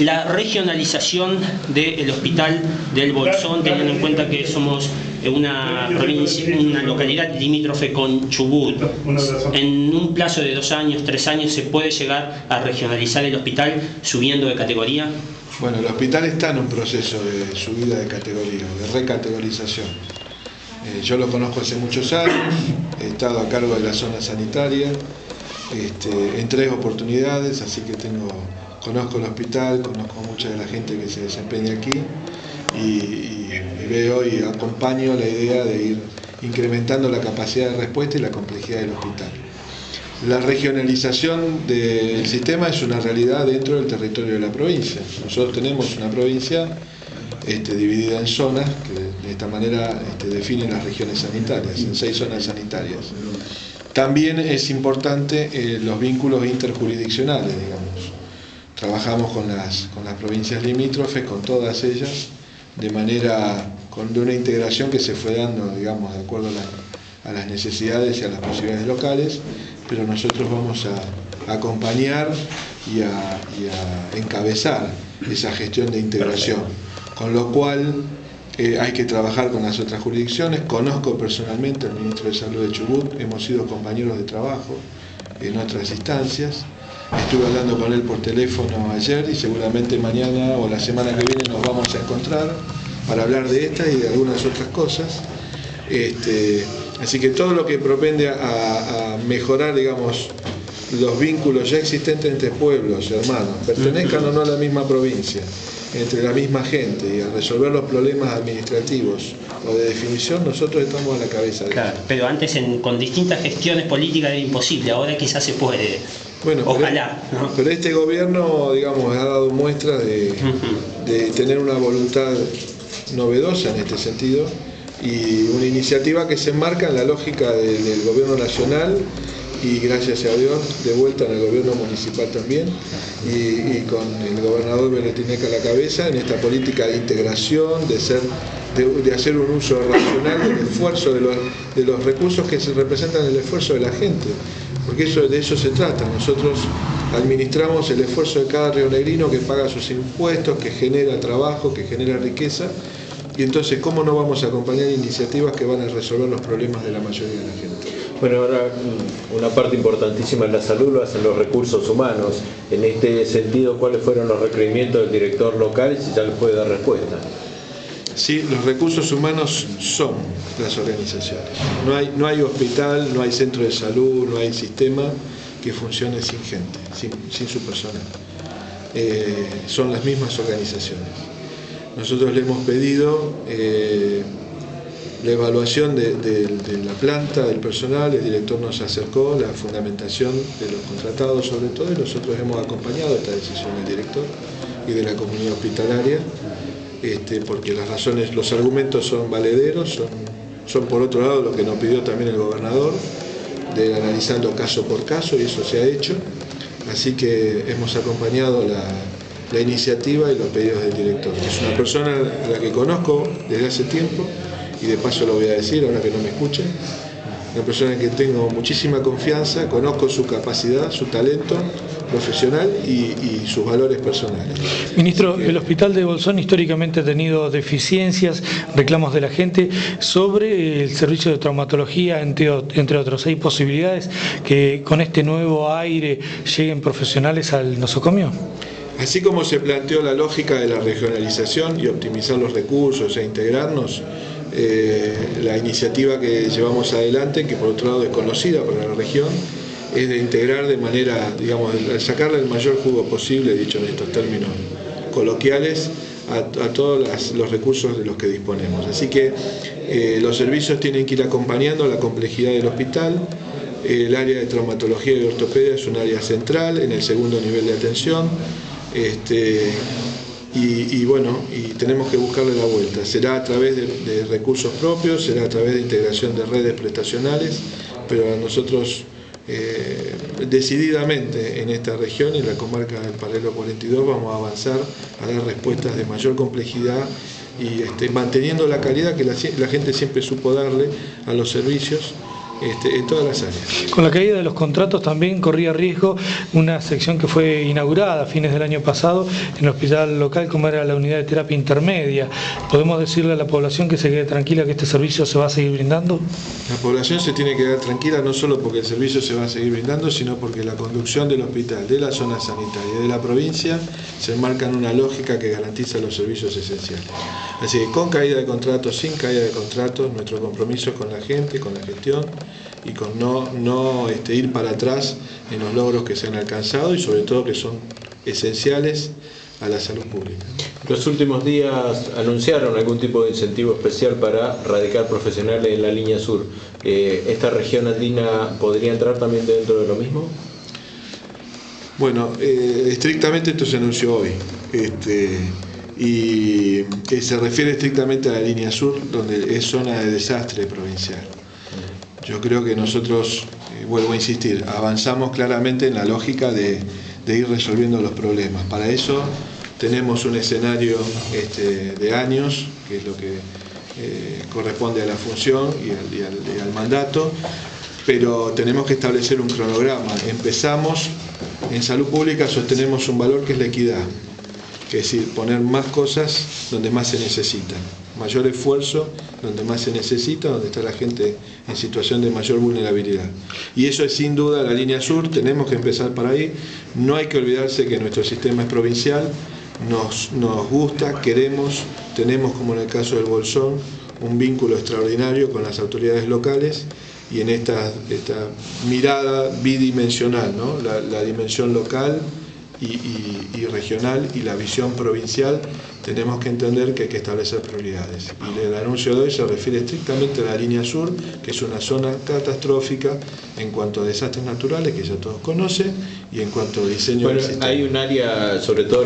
la regionalización del hospital del Bolsón, teniendo en cuenta que somos una, provincia, una localidad limítrofe con Chubut. En un plazo de dos años, tres años, ¿se puede llegar a regionalizar el hospital subiendo de categoría? Bueno, el hospital está en un proceso de subida de categoría, de recategorización. Eh, yo lo conozco hace muchos años, he estado a cargo de la zona sanitaria este, en tres oportunidades, así que tengo conozco el hospital, conozco mucha de la gente que se desempeña aquí y, veo y acompaño la idea de ir incrementando la capacidad de respuesta y la complejidad del hospital. La regionalización del sistema es una realidad dentro del territorio de la provincia. Nosotros tenemos una provincia este, dividida en zonas que de esta manera este, definen las regiones sanitarias, en seis zonas sanitarias. También es importante eh, los vínculos interjurisdiccionales, digamos. Trabajamos con las, con las provincias limítrofes, con todas ellas, de manera, con de una integración que se fue dando, digamos, de acuerdo a, las necesidades y a las posibilidades locales, pero nosotros vamos a, acompañar y a, encabezar esa gestión de integración, con lo cual eh, hay que trabajar con las otras jurisdicciones. Conozco personalmente al ministro de Salud de Chubut, hemos sido compañeros de trabajo en otras instancias. Estuve hablando con él por teléfono ayer y seguramente mañana o la semana que viene nos vamos a encontrar para hablar de esta y de algunas otras cosas. Este, así que todo lo que propende a, mejorar, digamos, los vínculos ya existentes entre pueblos, hermanos, pertenezcan o no a la misma provincia, entre la misma gente y a resolver los problemas administrativos o de definición, nosotros estamos a la cabeza de Claro, pero antes con distintas gestiones políticas era imposible, ahora quizás se puede. Bueno, Ojalá. Pero, este gobierno, digamos, ha dado muestra de, tener una voluntad novedosa en este sentido y una iniciativa que se enmarca en la lógica del, gobierno nacional y gracias a Dios de vuelta en el gobierno municipal también y, con el gobernador Beretineca a la cabeza en esta política de integración, de ser de, hacer un uso racional del esfuerzo de los, de los recursos que se representan el esfuerzo de la gente porque eso, de eso se trata. Nosotros administramos el esfuerzo de cada rionegrino que paga sus impuestos, que genera trabajo, que genera riqueza, y entonces, ¿cómo no vamos a acompañar iniciativas que van a resolver los problemas de la mayoría de la gente? Bueno, ahora mm, una parte importantísima en la salud lo hacen los recursos humanos. En este sentido, ¿cuáles fueron los requerimientos del director local si ya les puede dar respuesta? ¿Sí? los recursos humanos son las organizaciones. No hay, no hay hospital, no hay centro de salud, no hay sistema que funcione sin gente, sin, su personal. Eh, son las mismas organizaciones. Nosotros le hemos pedido eh, la evaluación de, la planta, del personal, el director nos acercó la fundamentación de los contratados sobre todo y nosotros hemos acompañado esta decisión del director y de la comunidad hospitalaria este, porque las razones, los argumentos son valederos, son, son por otro lado lo que nos pidió también el gobernador, de analizando caso por caso, y eso se ha hecho. Así que hemos acompañado la, la iniciativa y los pedidos del director. Es una persona a la que conozco desde hace tiempo, y de paso lo voy a decir ahora que no me escuchen, una persona en que tengo muchísima confianza, conozco su capacidad, su talento profesional y, sus valores personales. Ministro, el hospital de Bolsón históricamente ha tenido deficiencias, reclamos de la gente sobre el servicio de traumatología, entre, entre otros. ¿Hay posibilidades que con este nuevo aire lleguen profesionales al nosocomio? Así como se planteó la lógica de la regionalización y optimizar los recursos e integrarnos, eh, la iniciativa que llevamos adelante, que por otro lado es conocida para la región, es de integrar de manera, digamos, de sacarle el mayor jugo posible, dicho en estos términos coloquiales, a, todos los recursos de los que disponemos. Así que eh, los servicios tienen que ir acompañando la complejidad del hospital, el área de traumatología y ortopedia es un área central en el segundo nivel de atención. Este, y, bueno, y tenemos que buscarle la vuelta. Será a través de, recursos propios, será a través de integración de redes prestacionales, pero a nosotros eh, decididamente en esta región, en la comarca del Paralelo 42, vamos a avanzar a dar respuestas de mayor complejidad y este, manteniendo la calidad que la, gente siempre supo darle a los servicios este, en todas las áreas. Con la caída de los contratos también corría riesgo una sección que fue inaugurada a fines del año pasado en el hospital local como era la unidad de terapia intermedia. ¿Podemos decirle a la población que se quede tranquila que este servicio se va a seguir brindando? La población se tiene que quedar tranquila no solo porque el servicio se va a seguir brindando, sino porque la conducción del hospital, de la zona sanitaria y de la provincia se enmarca en una lógica que garantiza los servicios esenciales. Así que con caída de contratos, sin caída de contratos, nuestro compromiso es con la gente, con la gestión y con no, no este, ir para atrás en los logros que se han alcanzado y sobre todo que son esenciales a la salud pública. Los últimos días anunciaron algún tipo de incentivo especial para radicar profesionales en la línea sur. Eh, ¿Esta región andina podría entrar también dentro de lo mismo? Bueno, eh, estrictamente esto se anunció hoy. Este, y que se refiere estrictamente a la línea sur, donde es zona de desastre provincial. Yo creo que nosotros, eh, vuelvo a insistir, avanzamos claramente en la lógica de, ir resolviendo los problemas. Para eso tenemos un escenario este, de años, que es lo que eh, corresponde a la función y al mandato, pero tenemos que establecer un cronograma. Empezamos, en salud pública sostenemos un valor que es la equidad que es decir, poner más cosas donde más se necesitan, mayor esfuerzo donde más se necesita, donde está la gente en situación de mayor vulnerabilidad. Y eso es sin duda la línea sur, tenemos que empezar por ahí, no hay que olvidarse que nuestro sistema es provincial, nos, nos gusta, queremos, tenemos como en el caso del Bolsón, un vínculo extraordinario con las autoridades locales y en esta, esta mirada bidimensional, ¿no? la, la dimensión local, y, regional y la visión provincial, tenemos que entender que hay que establecer prioridades. Y el anuncio de hoy se refiere estrictamente a la línea sur, que es una zona catastrófica en cuanto a desastres naturales, que ya todos conocen, y en cuanto a diseño Hay un área, sobre todo